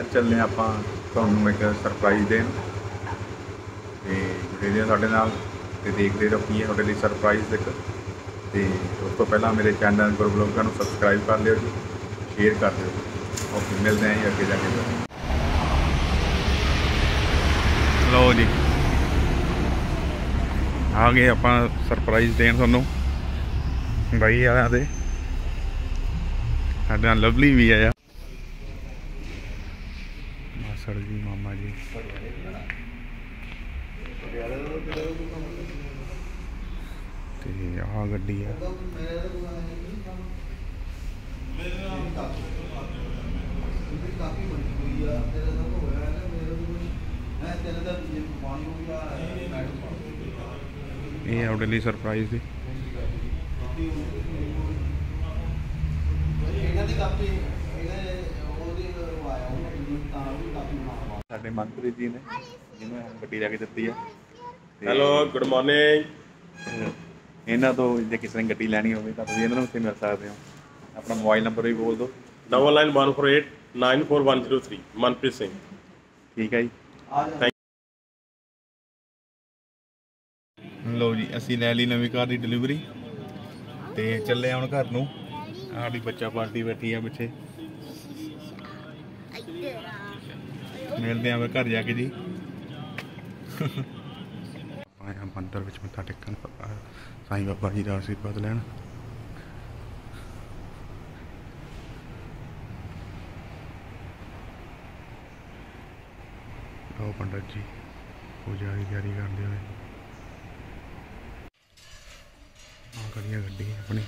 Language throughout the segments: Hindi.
ਅੱਜ ਚੱਲੇ ਹਾਂ ਆਪਾਂ ਤੁਹਾਨੂੰ ਇੱਕ ਸਰਪ੍ਰਾਈਜ਼ ਦੇਣ। ਤੇ ਜੁੜੇ ਰਹੋ ਸਾਡੇ ਨਾਲ ਤੇ ਦੇਖਦੇ ਰਹੋ ਕੀ ਹੈ ਤੁਹਾਡੇ ਲਈ ਸਰਪ੍ਰਾਈਜ਼ ਇੱਕ। ਤੇ ਉਸ ਤੋਂ ਪਹਿਲਾਂ ਮੇਰੇ ਚੈਨਲ ਗੁਰੂ ਬਲੌਗਾਂ ਨੂੰ ਸਬਸਕ੍ਰਾਈਬ ਕਰ ਲਿਓ ਜੀ ਸ਼ੇਅਰ ਕਰ ਦਿਓ ਓਕੇ ਮਿਲਦੇ ਹਾਂ ਜੀ ਅੱਗੇ ਜਾ ਕੇ। ਲਓ ਜੀ। ਆ ਗਏ ਆਪਾਂ ਸਰਪ੍ਰਾਈਜ਼ ਦੇਣ ਤੁਹਾਨੂੰ। ਬਾਈ ਵਾਲਿਆਂ ਦੇ। ਸਾਡੇ ਨਾਲ ਲਵਲੀ ਵੀ ਆਇਆ। ਜੀ ਮਾਮਾ ਜੀ। ਤੇ ਆਹ ਗੱਡੀ ਆ। ਕਾਫੀ ਬਣੀ ਹੋਈ ਆ ਤੇਰਾ ਸਭ ਹੋਇਆ ਹੈ ਮੇਰੇ ਕੋਲ ਮੈਂ ਤੇਰੇ ਦਾ ਪਾਣੀ ਹੋ ਗਿਆ ਮੈਡਮ ਇਹ ਆ ਲਈ ਸਰਪ੍ਰਾਈਜ਼ ਦੀ ਇਹਨਾਂ ਦੀ ਕਾਪੀ, ਇਹਨੇ ਉਹਦੀ ਆਇਆ ਉਹ ਤਾਂ ਵੀ ਕਾਪੀ ਬਣਾਵਾ ਸਾਡੇ ਮੰਤਰੀ ਜੀ ਨੇ ਜਿਹਨੂੰ ਇਹ ਗੱਡੀ ਲੈ ਕੇ ਦਿੱਤੀ ਆ ਤੇ ਹੈਲੋ ਗੁੱਡ ਮਾਰਨਿੰਗ ਇਹਨਾਂ ਤੋਂ ਜੇ ਕਿਸੇ ਨੇ ਗੱਡੀ ਲੈਣੀ ਹੋਵੇ ਤਾਂ ਤੁਸੀਂ ਇਹਨਾਂ ਨੂੰ ਉੱਥੇ ਮਿਲ ਸਕਦੇ ਹੋ। ਆਪਣਾ ਮੋਬਾਈਲ ਨੰਬਰ ਵੀ ਬੋਲ ਦਿਓ। 9914894103 ਮਨਪ੍ਰੀਤ ਸਿੰਘ। ਠੀਕ ਹੈ ਜੀ। ਜਾ ਲਓ ਜੀ ਅਸੀਂ ਲੈ ਲਈ ਨਵੀਂ ਕਾਰ ਦੀ ਡਿਲੀਵਰੀ ਤੇ ਚੱਲੇ ਹੁਣ ਘਰ ਨੂੰ। ਆਹ ਸਾਡੀ ਬੱਚਾ ਪਾਰਟੀ ਬੈਠੀ ਆ ਪਿੱਛੇ। ਮਿਲਦੇ ਆਂ ਫਿਰ ਘਰ ਜਾ ਕੇ ਜੀ ਆਇਆ ਮੰਦਰ ਵਿੱਚ ਮੱਥਾ ਟੇਕਣ ਅਹ ਸਾਈਂ ਬਾਬਾ ਜੀ ਦਾ ਆਸ਼ੀਰਵਾਦ ਲੈਣ ਲਓ ਪੰਡਤ ਜੀ ਪੂਜਾ ਦੀ ਤਿਆਰੀ ਕਰਦੇ ਹੋਏ ਆ ਕਰੀਏ ਗੱਡੀ ਆਪਣੀ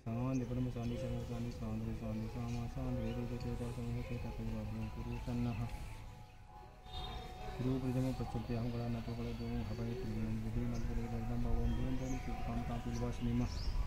सावंत परम सानी समर सानी सांद्र सानी सामा सांद्र वेद समूह के तत्व कुरु सन्नः गुरु प्रजम पच्चते गणा गण दो हवाई तुल्यं विधि भवं देवं देवं सुखाम तापिल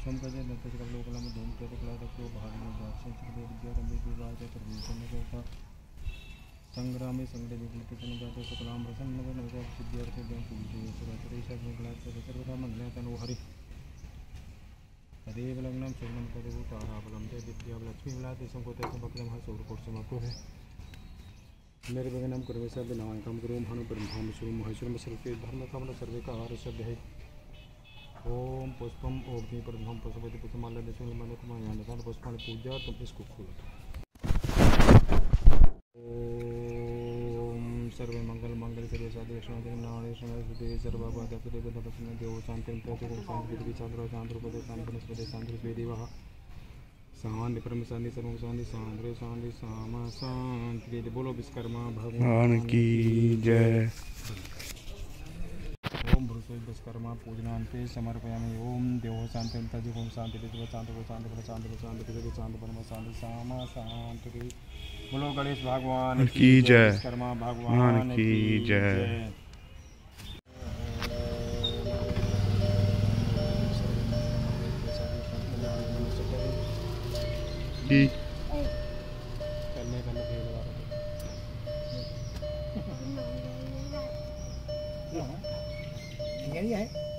वासनीमा संप्रजय नतज कवलोकलम धूम तेत कला तत्व भागम दाक्षं चिकदे विद्या रंबे विवाह च प्रभूषण करता संग्रामे संगडे विकलित जाते सकलाम प्रसन्न नवजा सिद्ध्यर्थ देव पूजे सुरतरे सर्वगणा सर्वदा मंगलातनो हरि। तदेव लग्नं शरणं तदेव ताराबलं ते विद्यां लक्ष्मीं लाते संकोते संभक्तं हसौरकोटसमकुः निर्विघ्नं कुरु स विनायकं गुरुं हनु ब्रह्मां शुभं महेश्वरं सर्वे धर्मकामना सर्वे कार श्रद्धे ओम पुष्पम ओग्नि प्रथम पुष्पति पुष्पमाला मन कुमार पुष्पान पूजा तुम इसको खोलो। ओम सर्वे मंगल मंगल सर्वे साधु नारायण सर्वबाध देव शांति शांति शांति रूपदे शांति शांति वेदेवः शांति परम शांति सर्व शांति शांति शांति सामा शांति बोलो विश्वकर्मा भगवान की जय। ओम भृषु विश्वकर्मा पूजनान्ते समर्पयामि ओम देवो शांति तजि ओम शांति विद्व शांति को शांति को शांति को शांति को शांति परम शांति सामा शांति बोलो गणेश भगवान की जय। विश्वकर्मा भगवान की जय। की ओम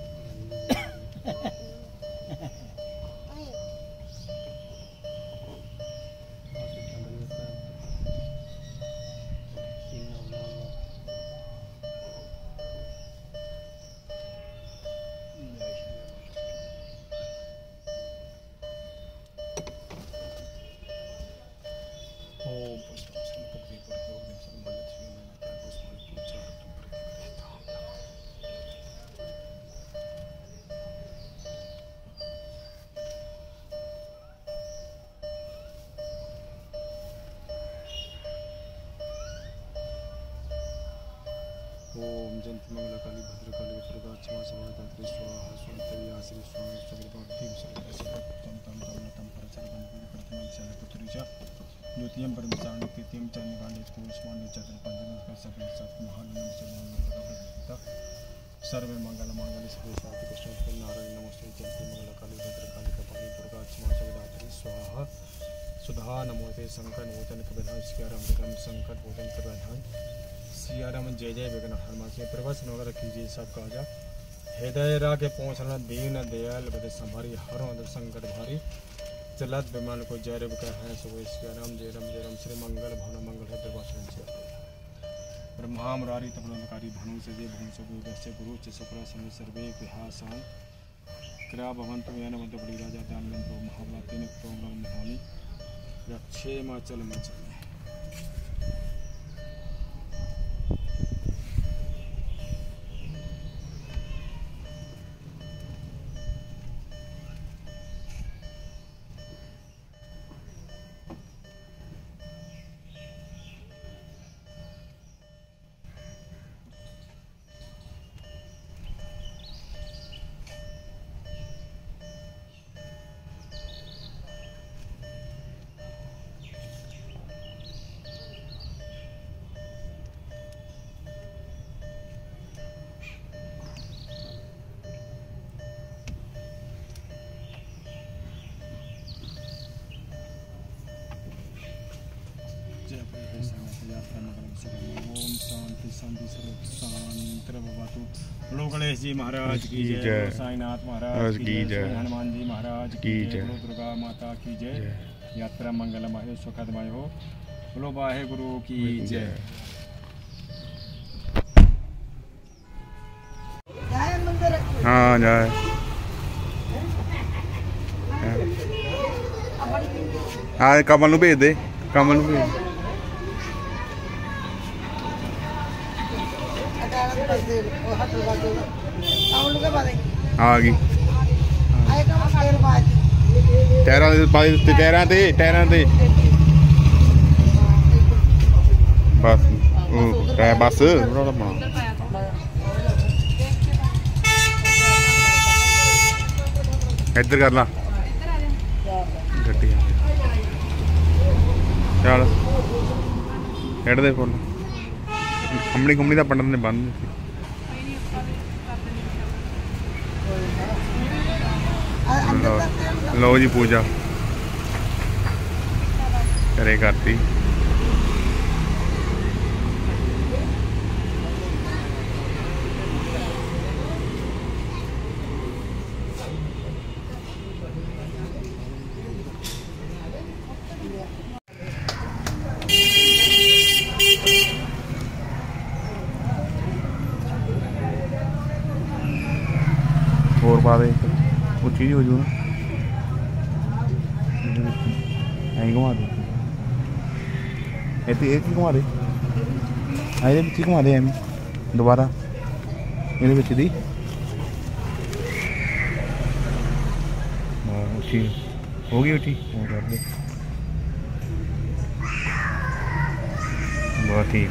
स्वंतरी आश्री स्वामी सगरपार्थी विसर्गम तम तम नतम परचरम प्रथमं चल पुत्री च द्वितीयं परमचारण तृतीयं च निकाले पुष्पाण्य चतुर् पंचमं च सकल सत महानंद सर्वं सर्वे मंगल मंगल सर्वे शांति कृष्ण नारायण नमस्ते जयंती मंगल काली भद्रकाली कपाली दुर्गा क्षमा सगदात्री स्वाहा सुधा नमोते संकट मोचन कविधान सियाराम विक्रम संकट मोचन कविधान सियाराम जय जय विघ्न हनुमान से प्रवचन वगैरह कीजिए सब काजा हृदय रागे पहुँचना दीन दयाल बद संभारी, हर अंदर संकट भारी। चलत विमान को जय रवि कर है सुबह सियाराम जय, राम जय, राम श्री मंगल भवन, मंगल है प्रवचन से ब्रह्मा मुरारी तपनकारी भनु से जय भूम से गुरु गुरु च शुक्र समय सर्वे विहासान कृपा भवंतु यान मध्य बड़ी राजा दानवेंद्रो महाबला तीन प्रोग्राम मोहानी रक्षे माचल मचल ओम महाराज की जय हनुमान जी महाराज की जय दुर्गा माता की जय यात्रा मंगलमय सुखदमय हो बोलो वाहे गुरु की जय हाँ जाए। हाँ कमल भेज दे। कमल भेज ਆ ਗਈ। ਟਾਇਰਾਂ ਦੇ ਬਾਈ ਤੇ ਟਾਇਰਾਂ ਤੇ ਟਾਇਰਾਂ ਤੇ। ਬਸ, ਉਹ ਟਾਇਰ ਬਸ। ਥੋੜਾ ਬਣਾ ਇੱਧਰ ਕਰ ਲਾ। ਗੱਡੀ ਚੱਲ। ਹੈਡ ਫੁੱਲ ਕੰਪਨੀ ਕੰਪਨੀ ਦਾ ਪੰਡਤ ਨੇ ਬੰਨ ਦਿੱਤੀ। ਲਓ- ਲਓ ਜੀ ਪੂਜਾ। ਕਰੇ ਕਰਤੀ। ਹੋਰ ਪਾ ਦੇ ਇੱਕ ਉੱਚੀ ਜੀ ਹੋ ਜੂ ਨਾ ਐਂ ਘੁਮਾ ਦੇ ਇੱਥੇ ਇਹ ਕੀ ਘੁਮਾ ਦੇ ਆ ਇਹਦੇ ਵਿੱਚ ਹੀ ਘੁਮਾ ਦੇ ਐਵੇਂ ਦੁਬਾਰਾ ਇਹਦੇ ਵਿੱਚ ਦੀ ਹਾਂ ਉੱਚੀ ਹੋ ਗਈ ਉੱਚੀ ਹੋਰ ਕਰ ਦੇ ਬਹੁਤ ਠੀਕ